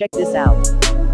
Check this out.